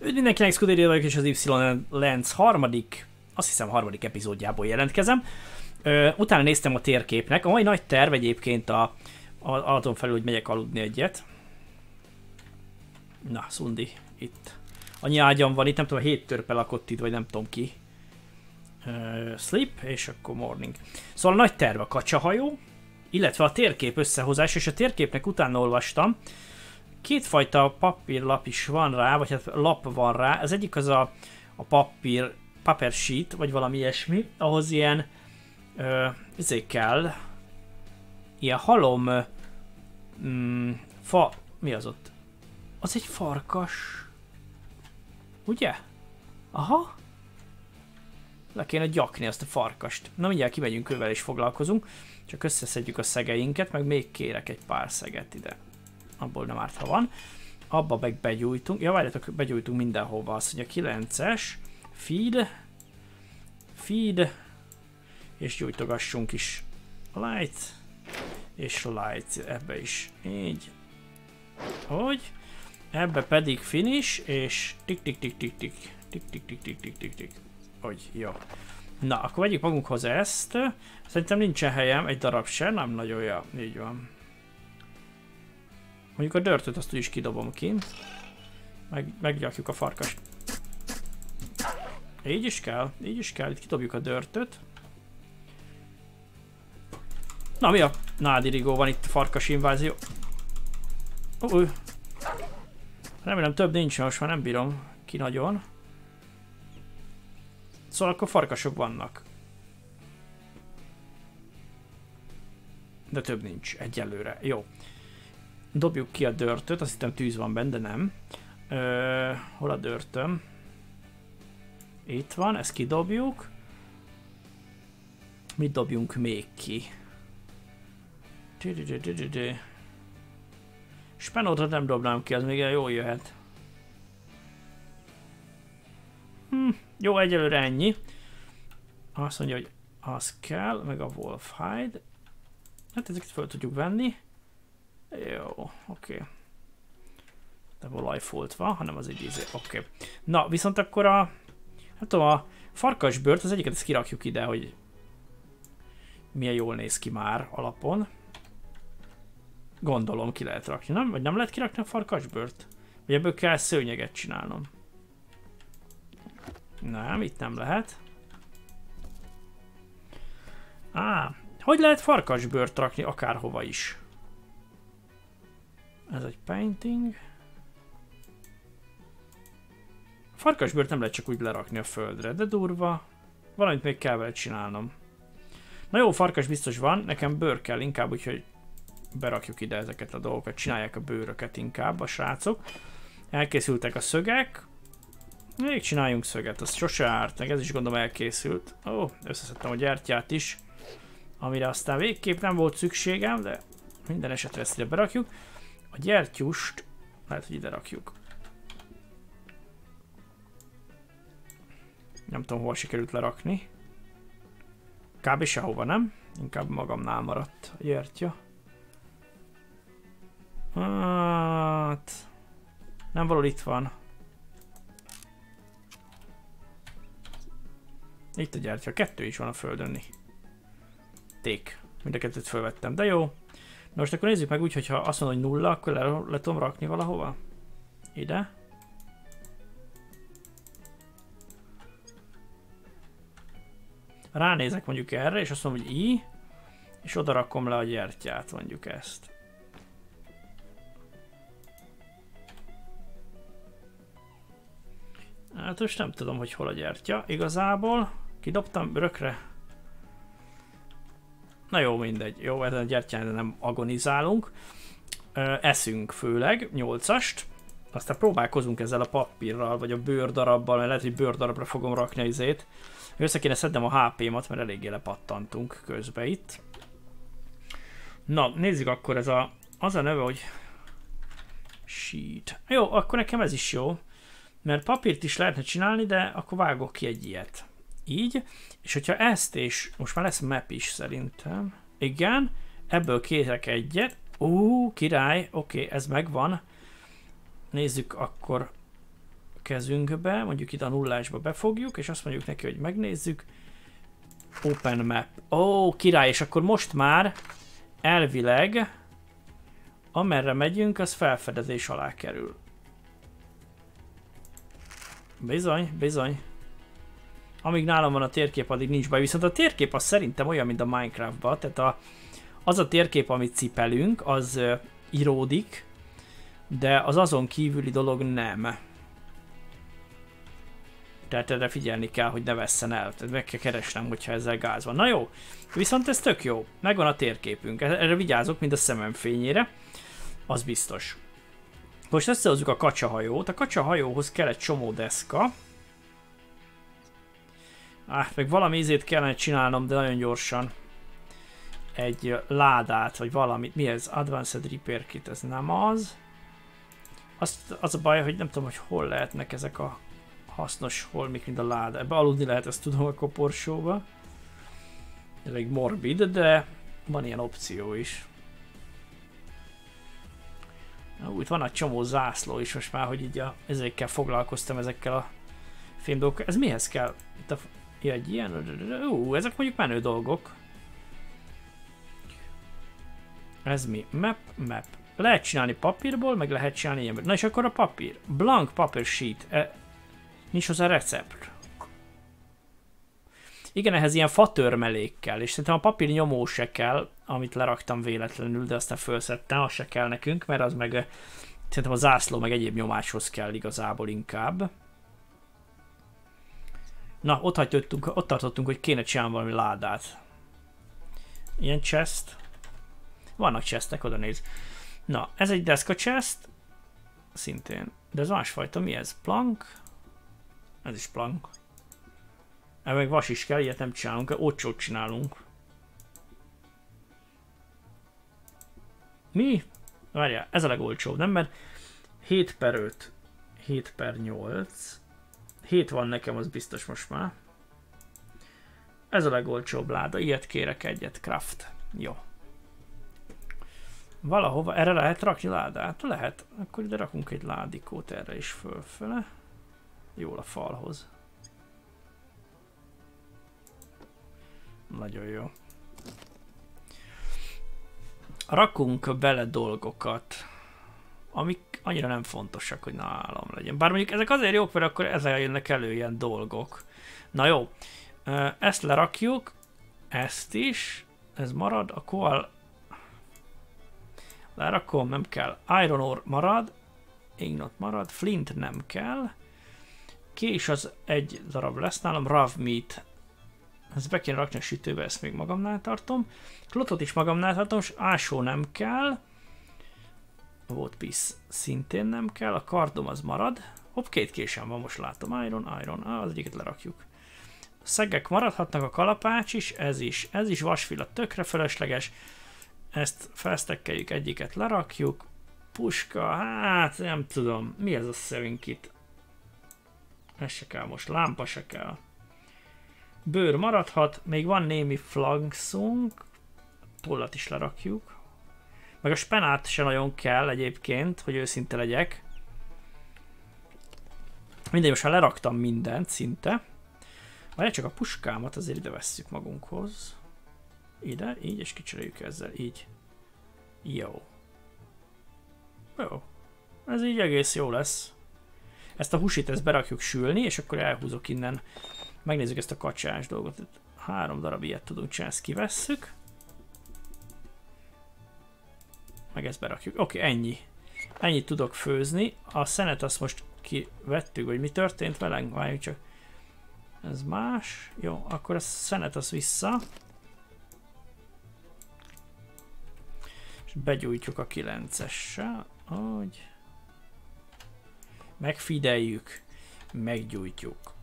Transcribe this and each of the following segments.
Üdv mindenkinek, Scuderia vagyok, és az Y Lens harmadik, azt hiszem harmadik epizódjából jelentkezem. Ö, utána néztem a térképnek, a mai nagy terv egyébként a, a azon felül, hogy megyek aludni egyet. Na, Szundi, itt. Annyi ágyam van itt, nem tudom, hét törpe lakott itt, vagy nem tudom ki. Uh, sleep, és akkor morning. Szóval a nagy terv a kacsahajó, illetve a térkép összehozás, és a térképnek utána olvastam, kétfajta papírlap is van rá, vagy hát lap van rá. Az egyik az a, a papír, paper sheet, vagy valami ilyesmi, ahhoz ilyen ö, izé kell, ilyen halom mm, fa, mi az ott? Az egy farkas. Ugye? Aha. Le kéne gyakni azt a farkast. Na mindjárt kimegyünk ővel és foglalkozunk. Csak összeszedjük a szegeinket, meg még kérek egy pár szeget ide abból nem árt, ha van. Abba meg begyújtunk, ja várjátok, begyújtunk mindenhova, azt mondja 9-es, feed, feed, és gyújtogassunk is light, és light, ebbe is, így, hogy, ebbe pedig finish, és tik tik tik tik tik, tik tik tik tik tik tik tik, hogy? Jó. Na, akkor vegyük magunkhoz ezt, szerintem nincsen helyem, egy darab se, nem nagyon jó, így van. Mondjuk a dörtöt azt is kidobom ki. Meg, meggyakjuk a farkast. Így is kell, így is kell, itt kidobjuk a dörtöt. Na mi a nádirigó van itt farkas invázió? Uh, Remélem több nincs, most már nem bírom ki nagyon. Szóval akkor farkasok vannak. De több nincs egyelőre. Jó. Dobjuk ki a dörtöt, azt hittem tűz van benne, de nem. Ö, hol a dörtöm? Itt van, ezt kidobjuk. Mit dobjunk még ki? Spenótra nem dobnám ki, az még jól jöhet. Hm, jó, egyelőre ennyi. Azt mondja, hogy az kell, meg a Wolfhide. Hát ezeket fel tudjuk venni. Jó, oké. Okay. Nem olajfoltva, hanem az egy ízé. Oké. Na, viszont akkor a... Nem tudom, a farkasbőrt, az egyiket ezt kirakjuk ide, hogy milyen jól néz ki már alapon. Gondolom ki lehet rakni, nem? Vagy nem lehet kirakni a farkasbőrt? Vagy ebből kell szőnyeget csinálnom? Nem, itt nem lehet. Á, hogy lehet farkasbőrt rakni akárhova is? Ez egy painting. A farkasbőrt nem lehet csak úgy lerakni a földre, de durva. Valamit még kell vele csinálnom. Na jó, farkas biztos van, nekem bőr kell inkább, úgyhogy berakjuk ide ezeket a dolgokat, csinálják a bőröket inkább a srácok. Elkészültek a szögek. Még csináljunk szöget, az sose árt, meg ez is gondolom elkészült. Ó, összeszedtem a gyertyát is, amire aztán végképp nem volt szükségem, de minden esetre ezt ide berakjuk. Gyertyust lehet, hogy ide rakjuk. Nem tudom, hol sikerült lerakni. Kb. sehova, nem? Inkább magamnál maradt a gyertya. Hát... Nem való itt van. Itt a gyertya. Kettő is van a földön. Ték. Mind a kettőt felvettem, de jó. Na most akkor nézzük meg úgy, hogyha azt mondom, hogy nulla, akkor le, le tudom rakni valahova. Ide. Ránézek mondjuk erre, és azt mondom, hogy i, és oda rakom le a gyertyát, mondjuk ezt. Hát most nem tudom, hogy hol a gyertya. Igazából kidobtam rökre Na jó, mindegy. Jó, ezen a gyertyán nem agonizálunk. Eszünk főleg, 8-ast. Aztán próbálkozunk ezzel a papírral, vagy a bőrdarabbal, mert lehet, hogy bőrdarabra fogom rakni az izét. Össze kéne szednem a HP-mat, mert eléggé lepattantunk közbe itt. Na, nézzük akkor ez a... Az a neve, hogy... Sheet. Jó, akkor nekem ez is jó. Mert papírt is lehetne csinálni, de akkor vágok ki egy ilyet így, és hogyha ezt és most már lesz map is szerintem, igen, ebből kérek egyet, ú, király, oké, okay, ez megvan, nézzük akkor, kezünkbe, mondjuk itt a nullásba befogjuk, és azt mondjuk neki, hogy megnézzük. Open map. Ó, király, és akkor most már elvileg amerre megyünk, az felfedezés alá kerül. Bizony, bizony. Amíg nálam van a térkép, addig nincs baj. Viszont a térkép az szerintem olyan, mint a Minecraftban. Tehát a, az a térkép, amit cipelünk, az uh, íródik, de az azon kívüli dolog nem. Tehát erre figyelni kell, hogy ne vesszen el. Tehát meg kell keresnem, hogyha ezzel gáz van. Na jó, viszont ez tök jó. Megvan a térképünk. Erre vigyázok, mint a szemem fényére. Az biztos. Most összehozzuk a kacsahajót. A kacsahajóhoz kell egy csomó deszka. Ah, meg valami ízét kellene csinálnom, de nagyon gyorsan. Egy ládát, vagy valamit. Mi ez? Advanced Repair Kit, ez nem az. Azt, az a baj, hogy nem tudom, hogy hol lehetnek ezek a hasznos holmik, mint a láda. Ebbe aludni lehet, ezt tudom a koporsóba. Elég morbid, de van ilyen opció is. Úgy van egy csomó zászló is most már, hogy így a, ezekkel foglalkoztam, ezekkel a film dolgokkal. Ez mihez kell? Itt a, ja, egy ilyen? Ú, ezek mondjuk menő dolgok. Ez mi? Map, map. Lehet csinálni papírból, meg lehet csinálni ilyen. Na és akkor a papír. Blank paper sheet. E, nincs hozzá recept. Igen, ehhez ilyen fatörmelék kell, és szerintem a papír nyomó se kell, amit leraktam véletlenül, de aztán felszettem, az se kell nekünk, mert az meg szerintem a zászló meg egyéb nyomáshoz kell igazából inkább. Na, ott hagytottunk, ott tartottunk, hogy kéne csinálni valami ládát. Ilyen chest. Vannak chestek, oda néz. Na, ez egy deszka chest. Szintén. De ez másfajta, mi ez? Plank? Ez is plank. Ebben meg vas is kell, ilyet nem csinálunk, ocsót csinálunk. Mi? Várjál, ez a legolcsóbb, nem? Mert 7 per 5, 7 per 8. 7 van nekem, az biztos most már. Ez a legolcsóbb láda, ilyet kérek egyet, craft. Jó. Valahova, erre lehet rakni ládát? Lehet. Akkor ide rakunk egy ládikót erre is fölfele. Jól a falhoz. Nagyon jó. Rakunk bele dolgokat, amik annyira nem fontosak, hogy nálam legyen. Bár mondjuk ezek azért jók, mert akkor ezzel jönnek elő ilyen dolgok. Na jó, ezt lerakjuk, ezt is, ez marad, a koal lerakom, nem kell. Iron ore marad, ignot marad, flint nem kell. Kés az egy darab lesz nálam, raw meat ezt be kéne rakni a sütőbe, ezt még magamnál tartom. Klotot is magamnál tartom, és ásó nem kell. Volt piece szintén nem kell, a kardom az marad. Hopp, két késem van, most látom. Iron, Iron, ah, az egyiket lerakjuk. A szeggek maradhatnak, a kalapács is, ez is, ez is vasfila, tökre felesleges. Ezt felsztekkeljük, egyiket lerakjuk. Puska, hát nem tudom, mi ez a saving kit? Ez se kell most, lámpa se kell. Bőr maradhat, még van némi flankszunk, tollat is lerakjuk. Meg a spenát se nagyon kell egyébként, hogy őszinte legyek. Mindegy, most már leraktam mindent szinte. Vagy csak a puskámat azért ide vesszük magunkhoz. Ide, így, és kicseréljük ezzel, így. Jó. Jó. Ez így egész jó lesz. Ezt a husit ezt berakjuk sülni, és akkor elhúzok innen Megnézzük ezt a kacsás dolgot. Három darab ilyet tudunk csinálni, ezt kivesszük. Meg ezt berakjuk. Oké, okay, ennyi. Ennyit tudok főzni. A szenet azt most kivettük, hogy mi történt velem. Várjuk csak. Ez más. Jó, akkor a szenet az vissza. És begyújtjuk a 9-essel. Hogy... Megfideljük. Meggyújtjuk.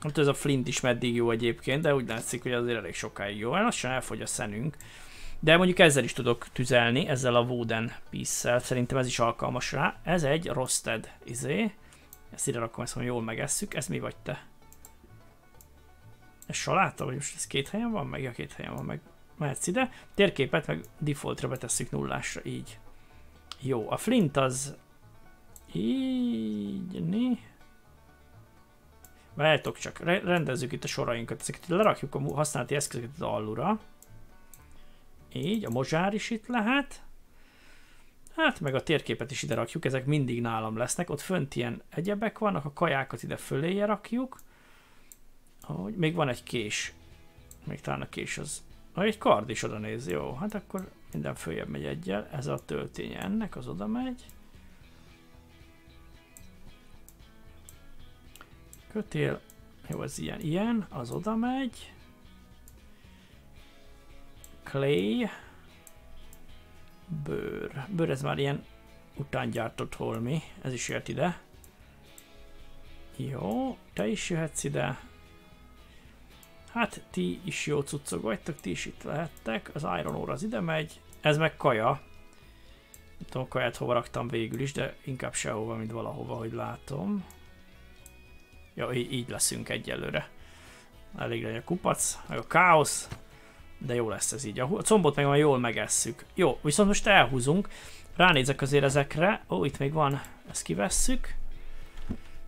Hát ez a flint is meddig jó egyébként, de úgy látszik, hogy azért elég sokáig jó. Lassan elfogy a szenünk. De mondjuk ezzel is tudok tüzelni, ezzel a Wooden piece Szerintem ez is alkalmas rá. Ez egy roasted izé. Ezt ide rakom, ezt mondom, jól megesszük. Ez mi vagy te? Ez saláta, vagy most ez két helyen van meg? Ja, két helyen van meg. Mehetsz ide. Térképet meg defaultra betesszük nullásra, így. Jó, a flint az Így, né. Várjátok csak, rendezzük itt a sorainkat, ezeket lerakjuk a használati eszközöket alulra. Így, a mozsár is itt lehet. Hát meg a térképet is ide rakjuk, ezek mindig nálam lesznek. Ott fönt ilyen egyebek vannak, a kajákat ide föléje rakjuk. Ahogy, még van egy kés. Még talán a kés az... Ah, egy kard is oda néz, jó. Hát akkor minden följebb megy egyel. Ez a tölténye ennek, az oda megy. Kötél. Jó, ez ilyen, ilyen. Az oda megy. Clay. Bőr. Bőr ez már ilyen után gyártott holmi. Ez is jött ide. Jó, te is jöhetsz ide. Hát ti is jó cuccok vagytok, ti is itt lehettek. Az Iron Ore az ide megy. Ez meg kaja. Nem tudom, kaját hova raktam végül is, de inkább sehova, mint valahova, hogy látom. Így, így leszünk egyelőre. Elég legyen a kupac, meg a káosz. De jó lesz ez így. A combot meg már jól megesszük. Jó, viszont most elhúzunk. Ránézek azért ezekre. Ó, itt még van. Ezt kivesszük.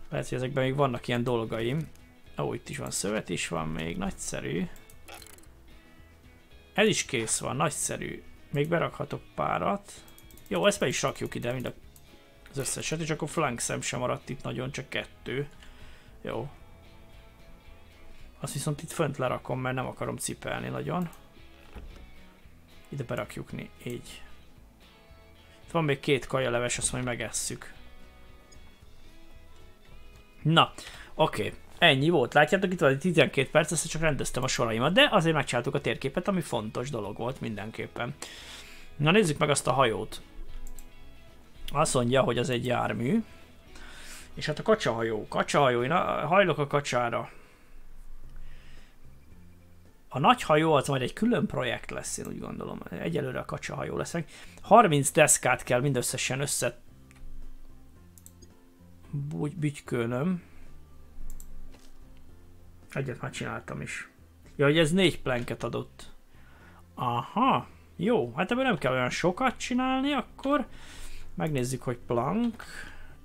Lehet, hogy ezekben még vannak ilyen dolgaim. Ó, itt is van szövet is van még. Nagyszerű. Ez is kész van, nagyszerű. Még berakhatok párat. Jó, ezt be is rakjuk ide, mind az összeset, és akkor flank szem sem maradt itt nagyon, csak kettő. Jó. Azt viszont itt fönt lerakom, mert nem akarom cipelni nagyon. Ide berakjuk így. Itt van még két kajaleves, azt majd megesszük. Na, oké. Ennyi volt. Látjátok, itt van 12 perc, ezt csak rendeztem a soraimat, de azért megcsináltuk a térképet, ami fontos dolog volt mindenképpen. Na nézzük meg azt a hajót. Azt mondja, hogy az egy jármű. És hát a kacsahajó. Kacsahajó, én hajlok a kacsára. A nagy hajó az majd egy külön projekt lesz, én úgy gondolom. Egyelőre a kacsahajó lesz. 30 deszkát kell mindösszesen össze bütykölnöm. Egyet már csináltam is. Ja, hogy ez négy planket adott. Aha, jó, hát ebből nem kell olyan sokat csinálni, akkor megnézzük, hogy plank.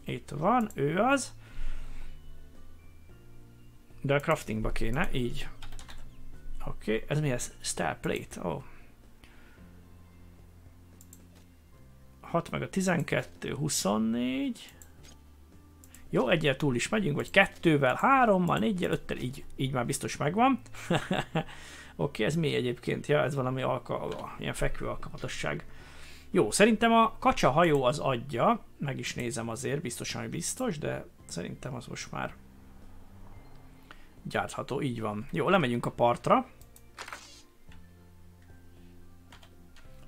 Itt van, ő az. De a craftingba kéne, így. Oké, okay. ez mi ez? Star plate, ó. Oh. 6 meg a 12, 24. Jó, egyel túl is megyünk, vagy kettővel, hárommal, négyel, öttel, így, így már biztos megvan. Oké, okay, ez mi egyébként? Ja, ez valami alka, ilyen fekvő alkalmatosság. Jó, szerintem a kacsa hajó az adja, meg is nézem azért, biztosan, hogy biztos, de szerintem az most már gyártható, így van. Jó, lemegyünk a partra.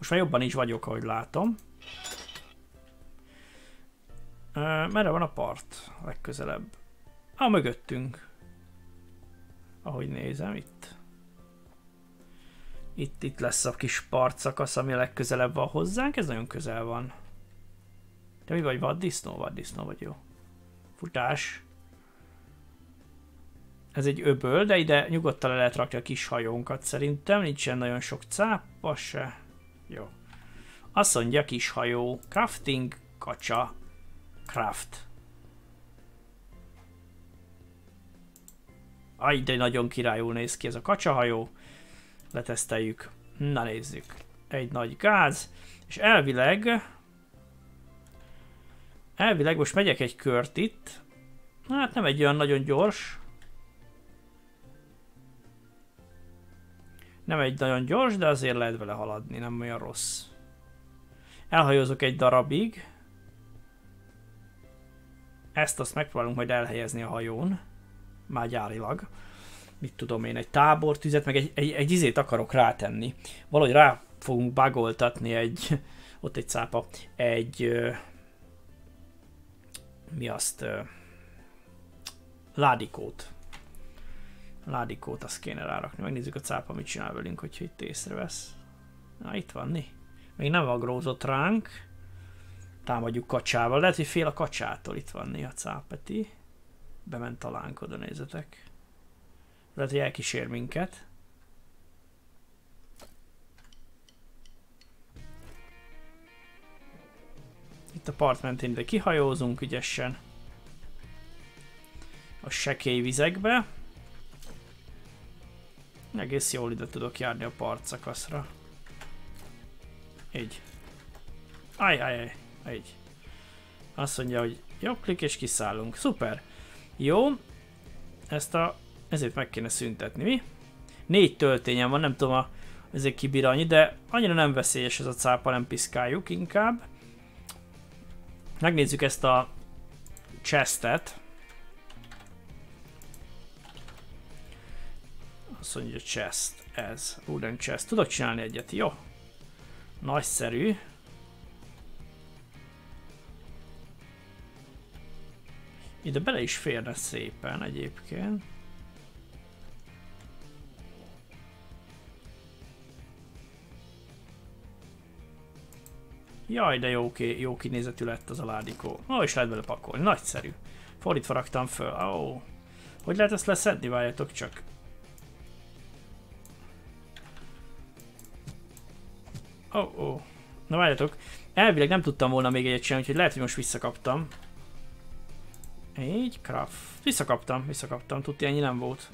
Most már jobban is vagyok, ahogy látom. merre van a part? Legközelebb. A mögöttünk. Ahogy nézem, itt. Itt, itt lesz a kis partszakasz, ami a legközelebb van hozzánk, ez nagyon közel van. De mi vagy, vaddisznó? Vaddisznó vagy jó. Futás. Ez egy öböl, de ide nyugodtan le lehet rakni a kis hajónkat szerintem, nincsen nagyon sok cápa se. Jó. Azt mondja kis hajó, crafting, kacsa, craft. Aj, de nagyon királyul néz ki ez a kacsahajó. Leteszteljük. Na nézzük. Egy nagy gáz. És elvileg... Elvileg most megyek egy kört itt. Hát nem egy olyan nagyon gyors. Nem egy nagyon gyors, de azért lehet vele haladni, nem olyan rossz. Elhajózok egy darabig. Ezt azt megpróbálunk majd elhelyezni a hajón. Már gyárilag mit tudom én, egy tábortüzet, meg egy, egy, egy izét akarok rátenni. Valahogy rá fogunk bagoltatni egy, ott egy cápa, egy, mi azt, ládikót. Ládikót azt kéne rárakni. Megnézzük a cápa mit csinál velünk, hogyha itt észrevesz. Na, itt van, ni. Még nem agrózott ránk. Támadjuk kacsával. Lehet, hogy fél a kacsától. Itt van ni a cápeti. Bement a lánk, oda nézzetek. Lehet, hogy elkísér minket. Itt a part mentén ide kihajózunk ügyesen. A sekély vizekbe. Egész jól ide tudok járni a partszakaszra. Így. Ajajaj, így. Azt mondja, hogy jobb klik és kiszállunk. Szuper. Jó. Ezt a... Ezért meg kéne szüntetni, mi? Négy töltényem van, nem tudom a... Ezért kibír annyi, de annyira nem veszélyes ez a cápa, nem piszkáljuk inkább. Megnézzük ezt a chestet. Azt mondja, chest, ez, wooden chest. Tudok csinálni egyet, jó? Nagyszerű. Ide bele is férne szépen egyébként. Jaj, de jó, jó kinézetű lett az a ládikó. Ó, is lehet bele pakolni. Nagyszerű. Fordítva raktam föl. Ó. Hogy lehet ezt leszedni? Várjatok csak. Oh. Oh. Na várjatok. Elvileg nem tudtam volna még egyet csinálni, úgyhogy lehet, hogy most visszakaptam. Így, craft. Visszakaptam, visszakaptam. Tudti, ennyi nem volt.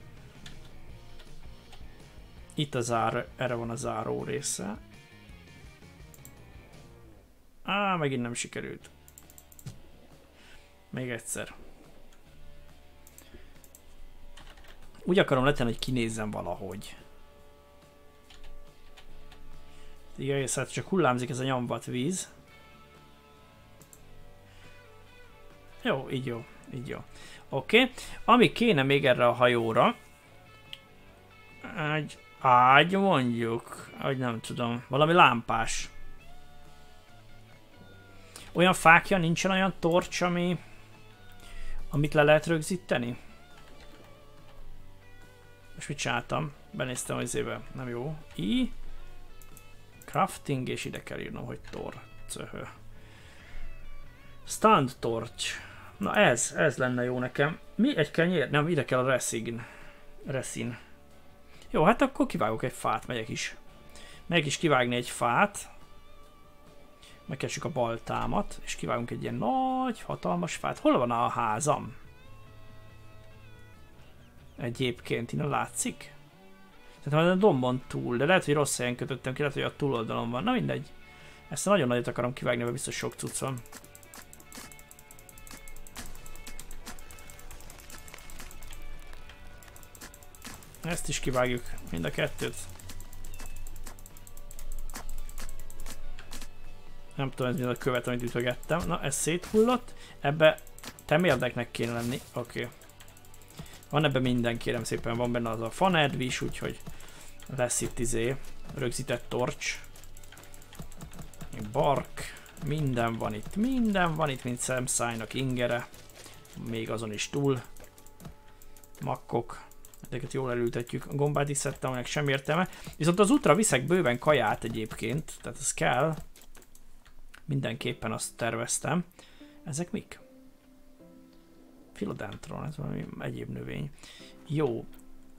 Itt a zár, erre van a záró része. Á, megint nem sikerült. Még egyszer. Úgy akarom letenni, hogy kinézzem valahogy. Igen, hát csak hullámzik ez a nyomvat víz. Jó, így jó, így jó. Oké, okay. ami kéne még erre a hajóra, egy ágy mondjuk, hogy nem tudom, valami lámpás. Olyan fákja, nincsen olyan torcs, ami, amit le lehet rögzíteni? Most mit csináltam? Benéztem az éve, nem jó. I, crafting, és ide kell írnom, hogy tor. Cöhö. Stand torch. Na ez, ez lenne jó nekem. Mi? Egy kenyér? Nem, ide kell a resin. Resin. Jó, hát akkor kivágok egy fát, megyek is. Meg is kivágni egy fát. Megkeresjük a baltámat, és kivágunk egy ilyen nagy, hatalmas fát. Hol van a házam? Egyébként, innen látszik? Tehát a dombon túl, de lehet, hogy rossz helyen kötöttem ki, lehet, hogy a túloldalon van. Na mindegy. Ezt nagyon nagyot akarom kivágni, mert biztos sok cucc van. Ezt is kivágjuk, mind a kettőt. Nem tudom, ez mi a követ, amit ütögettem. Na, ez széthullott. Ebbe temérdeknek kéne lenni. Oké. Okay. Van ebben minden, kérem szépen. Van benne az a fanedvis, úgyhogy lesz itt izé rögzített torcs. Bark. Minden van itt. Minden van itt, mint szemszájnak ingere. Még azon is túl. Makkok. Ezeket jól elültetjük. A gombát is szedtem, aminek sem értelme. Viszont az útra viszek bőven kaját egyébként. Tehát ez kell. Mindenképpen azt terveztem. Ezek mik? Philodendron, ez valami egyéb növény. Jó.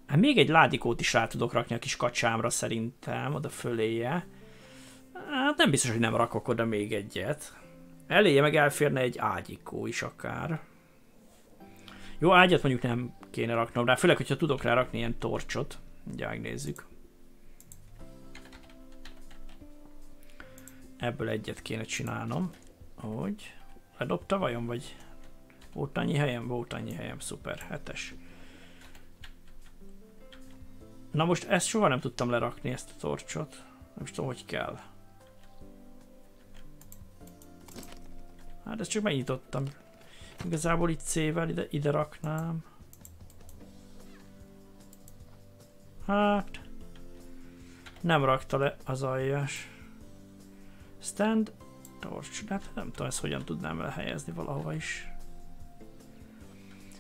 Hát még egy ládikót is rá tudok rakni a kis kacsámra szerintem, oda föléje. Hát nem biztos, hogy nem rakok oda még egyet. Eléje meg elférne egy ágyikó is akár. Jó, ágyat mondjuk nem kéne raknom rá, főleg, hogyha tudok rá rakni ilyen torcsot. Ugye megnézzük. Ebből egyet kéne csinálnom. Hogy? Ledobta vajon, vagy volt annyi helyem? Volt annyi helyem, szuper, hetes. Na most ezt soha nem tudtam lerakni, ezt a torcsot. Nem is tudom, hogy kell. Hát ezt csak megnyitottam. Igazából itt C-vel ide, ide raknám. Hát... Nem rakta le az aljas. Stand torch. Hát nem tudom, ezt hogyan tudnám elhelyezni valahova is.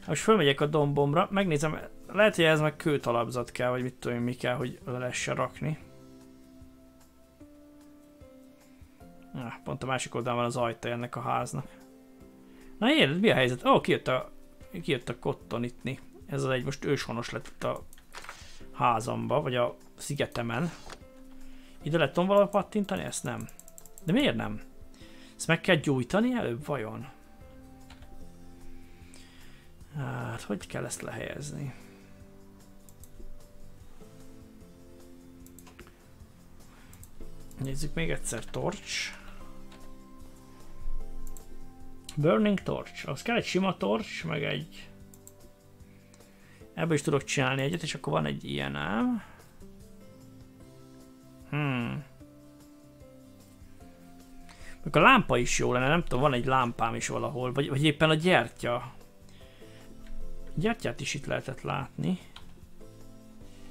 Most fölmegyek a dombomra, megnézem, lehet, hogy ez meg kőtalapzat kell, vagy mit tudom mi kell, hogy le lehessen rakni. Ah, pont a másik oldalon van az ajta ennek a háznak. Na érted, mi a helyzet? Ó, oh, kijött a, kijött a kottonitni. Ez az egy most őshonos lett itt a házamba, vagy a szigetemen. Ide lehet valahogy pattintani? Ezt nem. De miért nem? Ezt meg kell gyújtani előbb, vajon? Hát, hogy kell ezt lehelyezni? Nézzük még egyszer, torch. Burning torch. Az kell egy sima torch, meg egy... Ebből is tudok csinálni egyet, és akkor van egy ilyen ám. Hmm. Még a lámpa is jó lenne, nem tudom, van egy lámpám is valahol, vagy, vagy éppen a gyertya. A gyertyát is itt lehetett látni.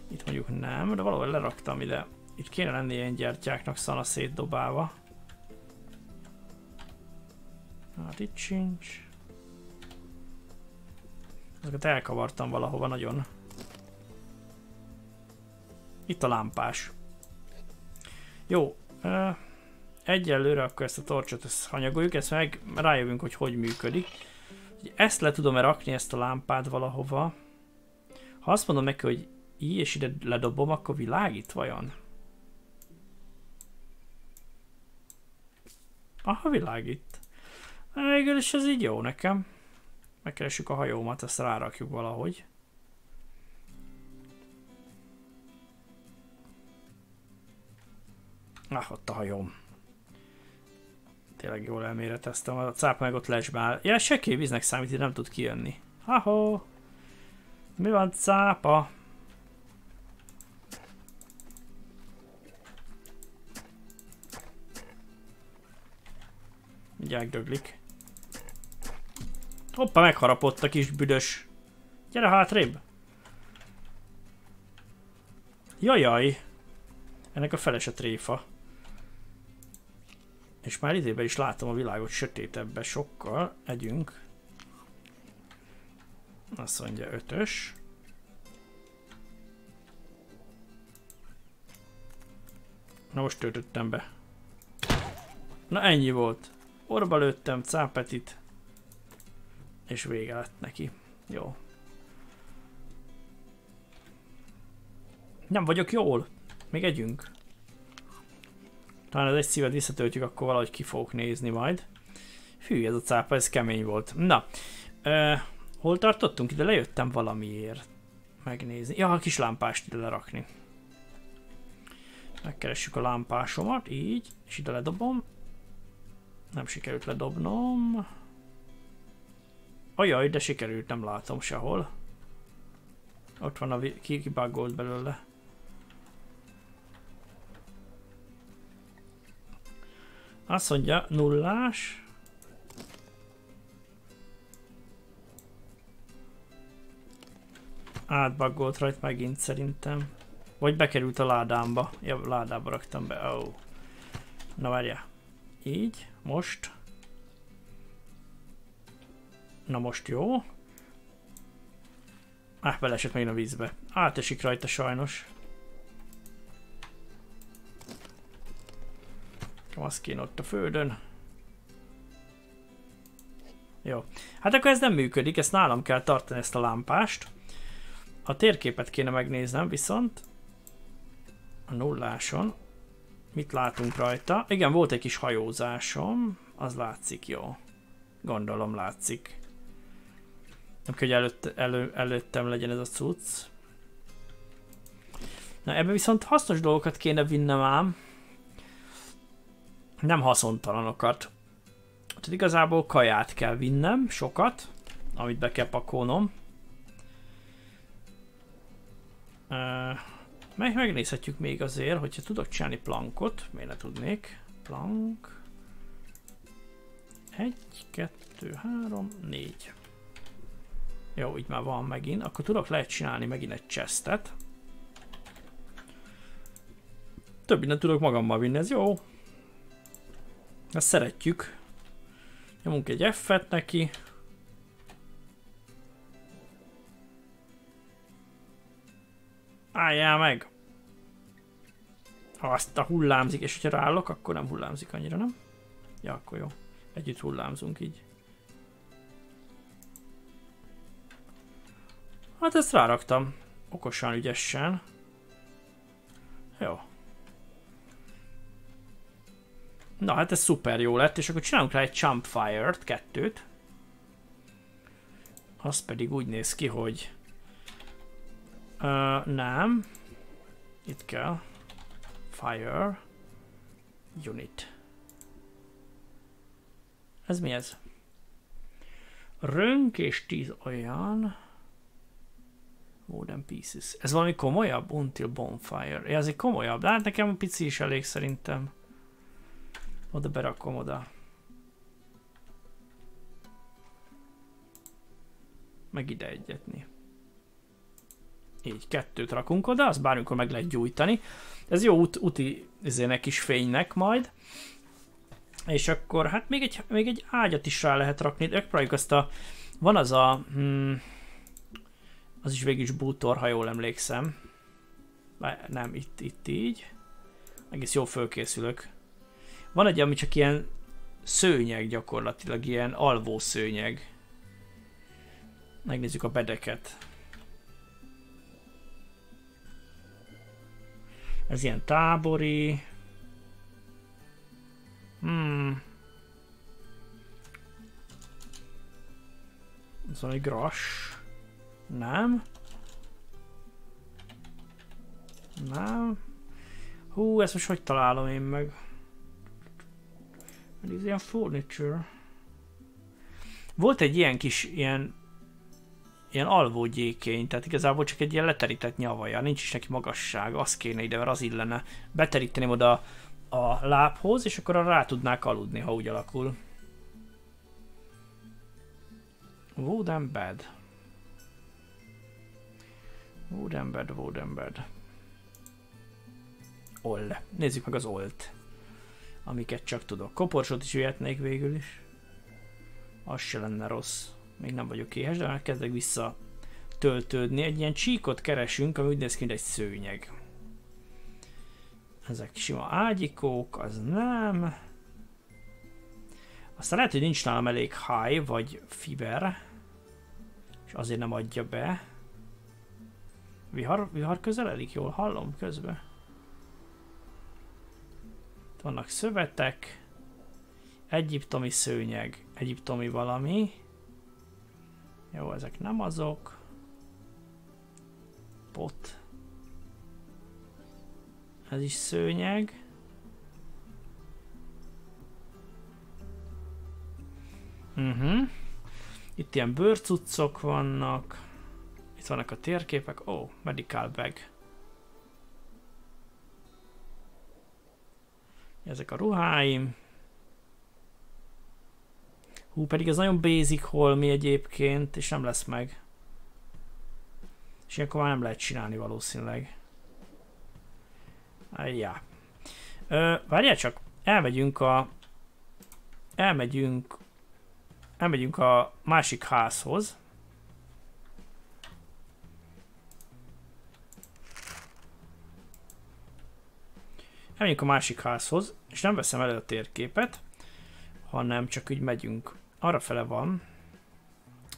Itt mondjuk nem, de valahol leraktam ide. Itt kéne lenni ilyen gyertyáknak szana szétdobálva. Hát itt sincs. Ezeket elkavartam valahova nagyon. Itt a lámpás. Jó. Egyelőre akkor ezt a torcsot ezt hanyagoljuk, ezt meg rájövünk, hogy hogy működik. Ezt le tudom-e rakni, ezt a lámpát valahova. Ha azt mondom neki, hogy így és ide ledobom, akkor világít vajon? Aha, világít. Végül is ez így jó nekem. Megkeressük a hajómat, ezt rárakjuk valahogy. Ah, ott a hajóm. Tényleg jól elméreteztem, a cápa meg ott lesbál. Ja, sekély víznek számít, hogy nem tud kijönni. Ahó! Mi van cápa? Mindjárt döglik. Hoppa, megharapott a kis büdös. Gyere hátrébb! Jajaj! Ennek a felese tréfa. És már idébe is látom a világot sötétebbe sokkal. Együnk. Azt mondja ötös. Na most töltöttem be. Na ennyi volt. Orba lőttem cápetit. És vége lett neki. Jó. Nem vagyok jól. Még együnk. Talán az egy szívet visszatöltjük, akkor valahogy ki fogok nézni majd. Hű, ez a cápa, ez kemény volt. Na, uh, hol tartottunk? Ide lejöttem valamiért megnézni. Ja, a kis lámpást ide lerakni. Megkeressük a lámpásomat, így, és ide ledobom. Nem sikerült ledobnom. Ajaj, de sikerült, nem látom sehol. Ott van a kibaggolt belőle. Azt mondja, nullás. Átbaggolt rajt megint szerintem. Vagy bekerült a ládámba. Ja, ládába raktam be. Oh. Na várja. Így, most. Na most jó. Ah, belesett még a vízbe. Átesik rajta sajnos. Az ott a földön. Jó. Hát akkor ez nem működik, ezt nálam kell tartani ezt a lámpást. A térképet kéne megnéznem viszont. A nulláson. Mit látunk rajta? Igen, volt egy kis hajózásom. Az látszik, jó. Gondolom látszik. Nem kell, hogy előtt, elő, előttem legyen ez a cucc. Na ebben viszont hasznos dolgokat kéne vinnem ám nem haszontalanokat. Tehát igazából kaját kell vinnem, sokat, amit be kell pakolnom. Uh, meg megnézhetjük még azért, hogyha tudok csinálni plankot, miért ne tudnék. Plank. Egy, kettő, három, négy. Jó, így már van megint. Akkor tudok lehet csinálni megint egy chestet. Több mindent tudok magammal vinni, ez jó. Ezt szeretjük. Nyomunk egy F-et neki. Álljál meg! Ha azt a hullámzik, és hogyha ráállok, akkor nem hullámzik annyira, nem? Ja, akkor jó. Együtt hullámzunk így. Hát ezt ráraktam. Okosan, ügyesen. Jó. Na hát ez szuper jó lett, és akkor csinálunk rá egy Chumpfire-t, kettőt. Az pedig úgy néz ki, hogy... Uh, nem. Itt kell. Fire. Unit. Ez mi ez? Rönk és tíz olyan. Modern Pieces. Ez valami komolyabb? Until Bonfire. Ja, ez egy komolyabb. De hát nekem a pici is elég szerintem. Oda berakom oda. Meg ide egyetni. Így, kettőt rakunk oda, azt bármikor meg lehet gyújtani. Ez jó út, úti izének is fénynek majd. És akkor hát még egy, még egy ágyat is rá lehet rakni. Megpróbáljuk azt a... Van az a... Hmm, az is végül is bútor, ha jól emlékszem. Nem, itt, itt így. Egész jól fölkészülök. Van egy, ami csak ilyen szőnyeg gyakorlatilag, ilyen alvó szőnyeg. Megnézzük a bedeket. Ez ilyen tábori. Hmm. Ez valami gras. Nem. Nem. Hú, ezt most hogy találom én meg? Ez ilyen furniture. Volt egy ilyen kis, ilyen ilyen alvógyékény, tehát igazából csak egy ilyen leterített nyavaja, nincs is neki magasság, az kéne ide, mert az illene. Beteríteném oda a lábhoz, és akkor rá tudnák aludni, ha úgy alakul. Wood and bed. Wood bed, wood bed. Oll. Nézzük meg az olt. Amiket csak tudok. Koporsot is jöhetnék végül is. Az se lenne rossz. Még nem vagyok éhes, de már kezdek vissza töltődni. Egy ilyen csíkot keresünk, ami úgy néz ki, mint egy szőnyeg. Ezek sima ágyikók, az nem. Aztán lehet, hogy nincs nálam elég high, vagy fiber. És azért nem adja be. Vihar, vihar közeledik? Jól hallom közben. Itt vannak szövetek. Egyiptomi szőnyeg. Egyiptomi valami. Jó, ezek nem azok. Pot. Ez is szőnyeg. Mhm. -huh. Itt ilyen bőrcuccok vannak. Itt vannak a térképek. Ó, oh, medical bag. Ezek a ruháim. Hú, pedig ez nagyon basic holmi egyébként, és nem lesz meg. És ilyenkor már nem lehet csinálni valószínűleg. Ja. várjál csak, elmegyünk a... Elmegyünk... Elmegyünk a másik házhoz. Elmegyünk a másik házhoz, és nem veszem elő a térképet, hanem csak úgy megyünk. Arra fele van.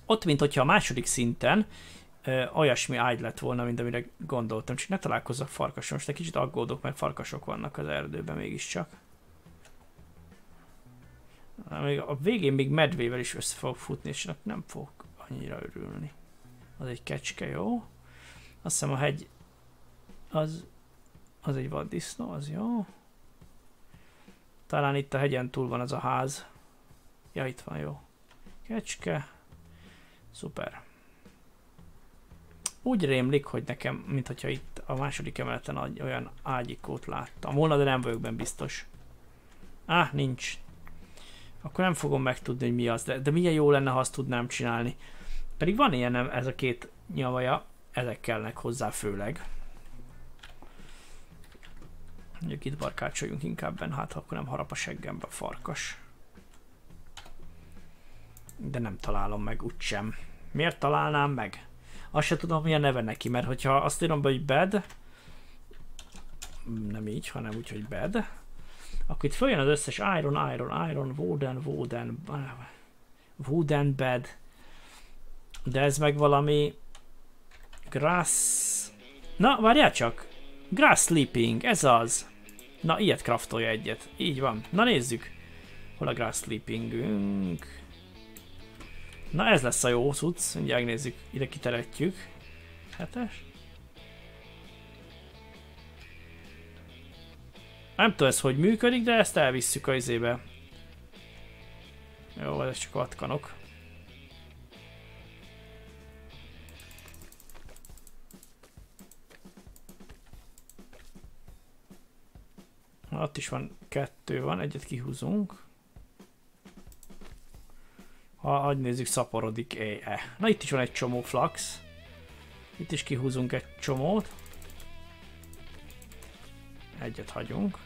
Ott, mint hogyha a második szinten ö, olyasmi ágy lett volna, mint amire gondoltam. Csak ne találkozzak farkason. Most egy kicsit aggódok, mert farkasok vannak az erdőben mégiscsak. Még a végén még medvével is össze fog futni, és nem fog annyira örülni. Az egy kecske, jó? Azt hiszem a hegy az, az egy vaddisznó, az jó. Talán itt a hegyen túl van az a ház. Ja, itt van, jó. Kecske. Szuper. Úgy rémlik, hogy nekem, mint hogyha itt a második emeleten olyan ágyikót láttam volna, de nem vagyok benne biztos. Á, nincs. Akkor nem fogom megtudni, hogy mi az, de, de milyen jó lenne, ha azt tudnám csinálni. Pedig van ilyen, ez a két nyavaja, ezek kellnek hozzá főleg. Mondjuk itt barkácsoljunk inkább benne, hát akkor nem harap a seggembe farkas. De nem találom meg úgysem. Miért találnám meg? Azt se tudom, milyen neve neki, mert hogyha azt írom be, hogy bed, nem így, hanem úgy, hogy bed, akkor itt följön az összes iron, iron, iron, wooden, wooden, wooden bed, de ez meg valami grass... Na, várjál csak! Grass sleeping, ez az. Na, ilyet kraftolja egyet. Így van. Na nézzük. Hol a grass sleepingünk? Na ez lesz a jó cucc. Mindjárt nézzük. Ide kiteretjük. Hetes. Nem tudom ez hogy működik, de ezt elvisszük a izébe. Jó, ez csak vatkanok. Ott is van kettő van, egyet kihúzunk. Ha hagyj nézzük, szaporodik -e. Na itt is van egy csomó flax. Itt is kihúzunk egy csomót. Egyet hagyunk.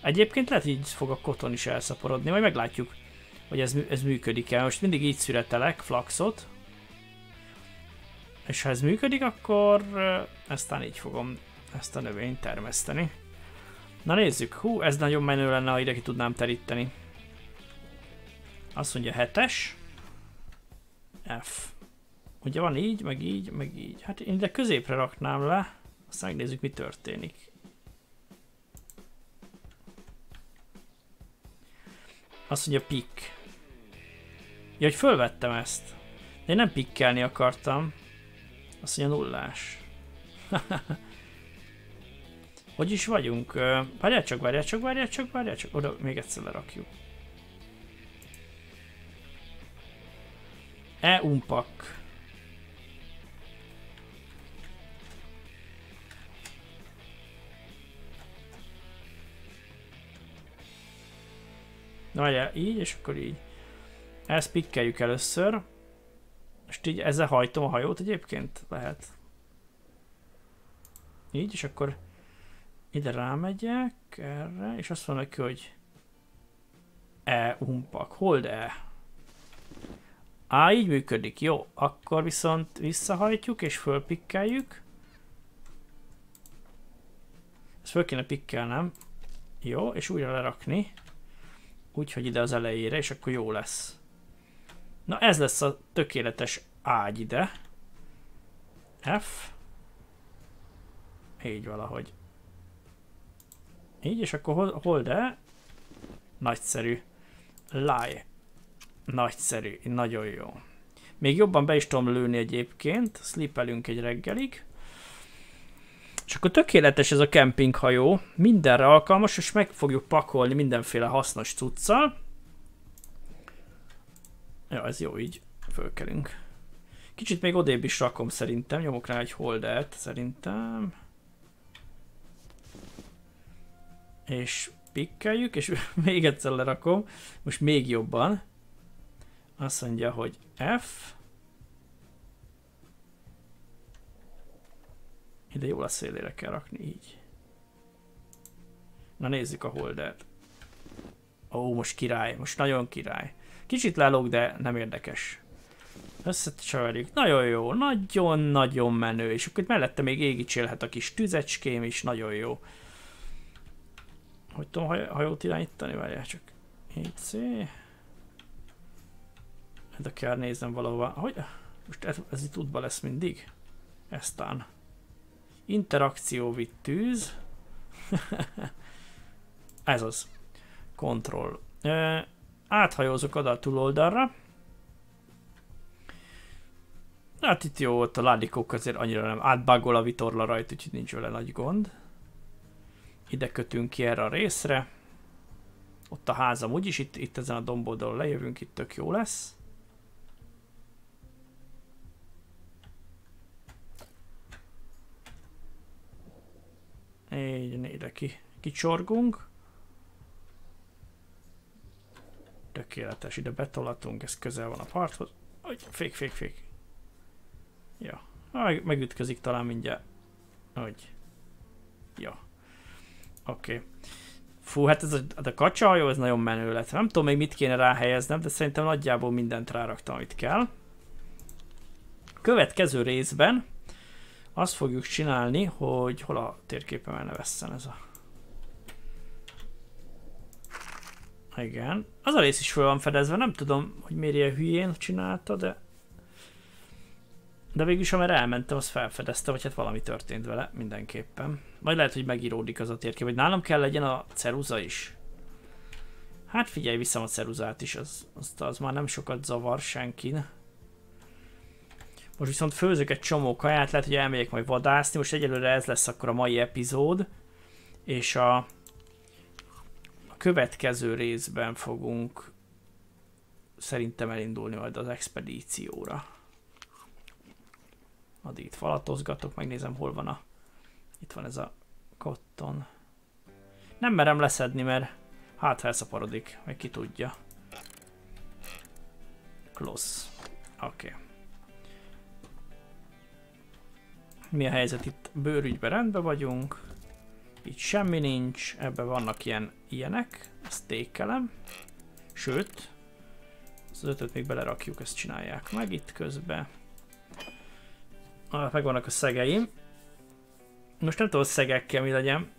Egyébként lehet, így fog a koton is elszaporodni, majd meglátjuk, hogy ez, ez működik-e. Most mindig így szüretelek flaxot. És ha ez működik, akkor eztán így fogom ezt a növényt termeszteni. Na nézzük, hú, ez nagyon menő lenne, ha ide ki tudnám teríteni. Azt mondja hetes. F. Ugye van így, meg így, meg így. Hát én ide középre raknám le, aztán megnézzük mi történik. Azt mondja pick. Ja, hogy fölvettem ezt. De én nem pikkelni akartam. Azt mondja nullás. hogy is vagyunk? Várjál csak, várjál csak, várjál csak, várjál csak. Oda még egyszer lerakjuk. E umpak. Na várjál, így, és akkor így. Ezt pikkeljük először. És így ezzel hajtom a hajót egyébként? Lehet. Így, és akkor ide rámegyek, erre, és azt mondom neki, hogy E umpak, hold E. Á, így működik, jó. Akkor viszont visszahajtjuk és fölpikkeljük. Ezt föl kéne pikkelnem. Jó, és újra lerakni. Úgyhogy ide az elejére, és akkor jó lesz. Na ez lesz a tökéletes ágy ide. F. Így valahogy. Így, és akkor hol de? Nagyszerű. Lie. Nagyszerű, nagyon jó. Még jobban be is tudom lőni egyébként, sleepelünk egy reggelig. És akkor tökéletes ez a kempinghajó, mindenre alkalmas, és meg fogjuk pakolni mindenféle hasznos cuccal. Ja, ez jó így, fölkelünk. Kicsit még odébb is rakom szerintem, nyomok rá egy holdert szerintem. És pikkeljük, és még egyszer lerakom, most még jobban. Azt mondja, hogy F. Ide jól a szélére kell rakni, így. Na nézzük a holdert. Ó, most király, most nagyon király. Kicsit lelóg, de nem érdekes. Összecsavarik. Nagyon jó, nagyon-nagyon menő. És akkor itt mellette még égicselhet a kis tüzecském is, nagyon jó. Hogy tudom hajót irányítani? Várjál csak. Így. De kell néznem valahova. Hogy? Most ez, ez itt útba lesz mindig? Eztán. Interakció vitt tűz. ez az. Control. E, áthajózok oda a túloldalra. Hát itt jó, ott a ládikók azért annyira nem átbagol a vitorla rajta, úgyhogy nincs vele nagy gond. Ide kötünk ki erre a részre. Ott a házam úgyis, itt, itt ezen a domboldalon lejövünk, itt tök jó lesz. Így, ide ki, kicsorgunk. Tökéletes, ide betolatunk, ez közel van a parthoz. Hogy, fék, fék, fék. Ja, meg, megütközik talán mindjárt. Hogy. Ja. Oké. Okay. Fú, hát ez a, a kacsa jó, ez nagyon menő lett. Nem tudom még mit kéne ráhelyeznem, de szerintem nagyjából mindent ráraktam, amit kell. Következő részben azt fogjuk csinálni, hogy hol a térképen ne vesszen ez a... Igen. Az a rész is föl van fedezve, nem tudom, hogy miért ilyen hülyén csinálta, de... De végülis, amire elmentem, az felfedezte, vagy hát valami történt vele, mindenképpen. Vagy lehet, hogy megíródik az a térkép, vagy nálam kell legyen a ceruza is. Hát figyelj, viszem a ceruzát is, az, az, az már nem sokat zavar senkin. Most viszont főzök egy csomó kaját, lehet, hogy elmegyek majd vadászni, most egyelőre ez lesz akkor a mai epizód. És a, a következő részben fogunk szerintem elindulni majd az expedícióra. Addig itt falatozgatok, megnézem hol van a... Itt van ez a cotton. Nem merem leszedni, mert hát felszaporodik, meg ki tudja. Close. Oké. Okay. Mi a helyzet itt? Bőrügyben rendben vagyunk. Itt semmi nincs, ebben vannak ilyen ilyenek, ezt tékelem. Sőt, az ötöt még belerakjuk, ezt csinálják meg itt közben. Ah, meg vannak a szegeim. Most nem tudom, hogy szegekkel mi legyen.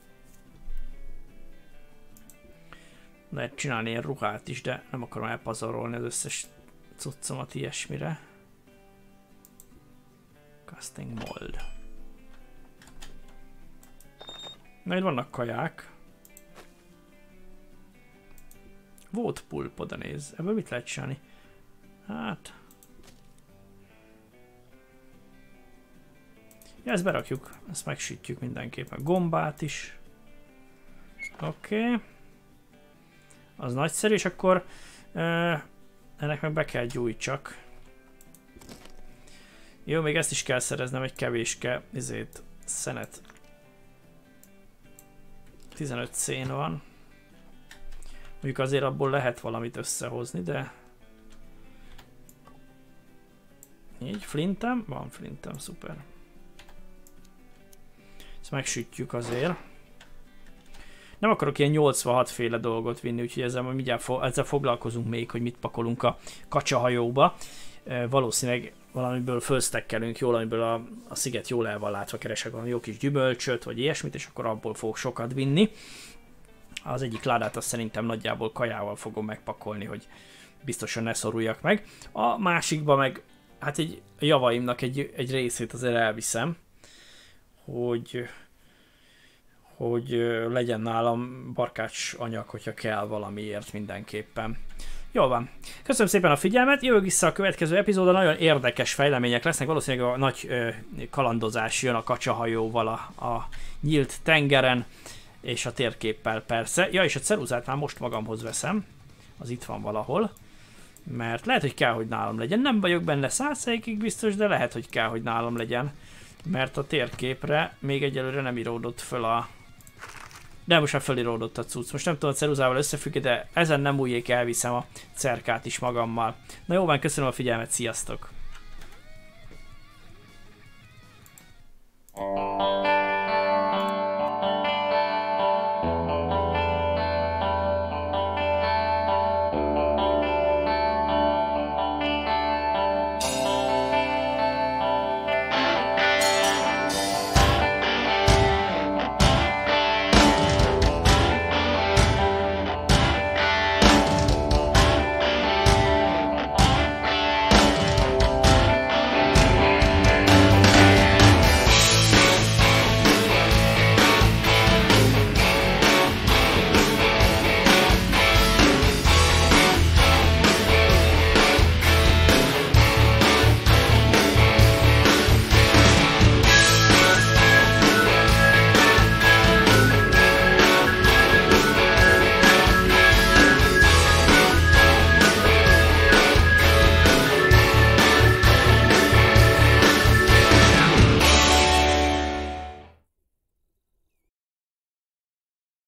Lehet csinálni ilyen ruhát is, de nem akarom elpazarolni az összes cuccomat ilyesmire. Casting mold. Na, itt vannak kaják. Volt pulp, oda néz. Ebből mit lehet csinálni? Hát... Ja, ezt berakjuk, ezt megsütjük mindenképpen. Gombát is. Oké. Okay. Az nagyszerű, és akkor uh, ennek meg be kell gyújtsak. Jó, még ezt is kell szereznem, egy kevéske, izét, szenet. 15 szén van. Mondjuk azért abból lehet valamit összehozni, de... Így, flintem? Van flintem, szuper. Ezt megsütjük azért. Nem akarok ilyen 86 féle dolgot vinni, úgyhogy ezzel mindjárt fo ezzel foglalkozunk még, hogy mit pakolunk a kacsahajóba. E, valószínűleg valamiből fölsztekkelünk jól, amiből a, a sziget jól el van látva, keresek valami jó kis gyümölcsöt, vagy ilyesmit, és akkor abból fogok sokat vinni. Az egyik ládát azt szerintem nagyjából kajával fogom megpakolni, hogy biztosan ne szoruljak meg. A másikba meg, hát egy javaimnak egy, egy részét azért elviszem, hogy hogy legyen nálam barkács anyag, hogyha kell valamiért mindenképpen. Jól van. Köszönöm szépen a figyelmet, jövök vissza a következő epizódon, nagyon érdekes fejlemények lesznek, valószínűleg a nagy ö, kalandozás jön a kacsahajóval a, a nyílt tengeren, és a térképpel persze. Ja, és a ceruzát már most magamhoz veszem, az itt van valahol, mert lehet, hogy kell, hogy nálam legyen. Nem vagyok benne százszerékig biztos, de lehet, hogy kell, hogy nálam legyen, mert a térképre még egyelőre nem íródott föl a, de most már feliródott a cucc. Most nem tudom a ceruzával összefügg, de ezen nem újjék elviszem a cerkát is magammal. Na jó van, köszönöm a figyelmet, sziasztok!